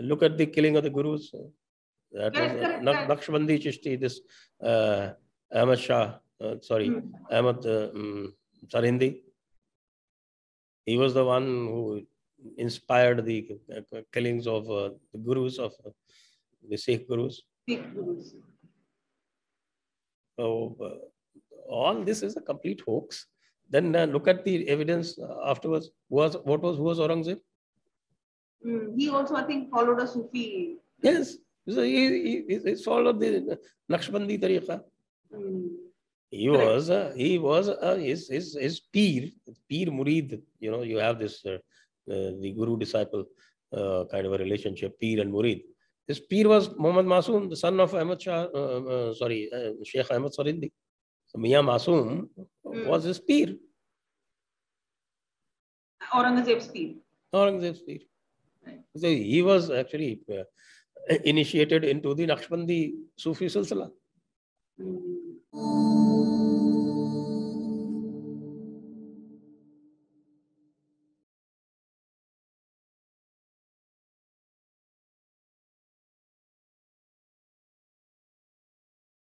Look at the killing of the gurus. That Correct, was correct, Nak- correct. Naqshbandi Chishti, this uh, Ahmad Shah, uh, sorry, Hmm. Ahmad uh, um, Sirhindi. He was the one who inspired the uh, killings of uh, the gurus of uh, the Sikh gurus. Sikh gurus. So uh, all this is a complete hoax. Then uh, look at the evidence afterwards. Who was what was who was Aurangzeb? Mm, He also, I think, followed a Sufi. Yes, so he, he, he followed the Naqshbandi tariqa. Mm. He Correct. was uh, he was uh, his his his peer peer murid. You know you have this uh, uh, the guru disciple uh, kind of a relationship, peer and murid. His peer was Muhammad Masoom, the son of Ahmad Shah. Uh, uh, sorry, uh, Sheikh Ahmad Sirhindi. So Mia Masoom Hmm. was his peer, Aurangzeb's peer. Aurangzeb's peer. So he was actually uh, initiated into the Naqshbandi Sufi Silsila. Mm.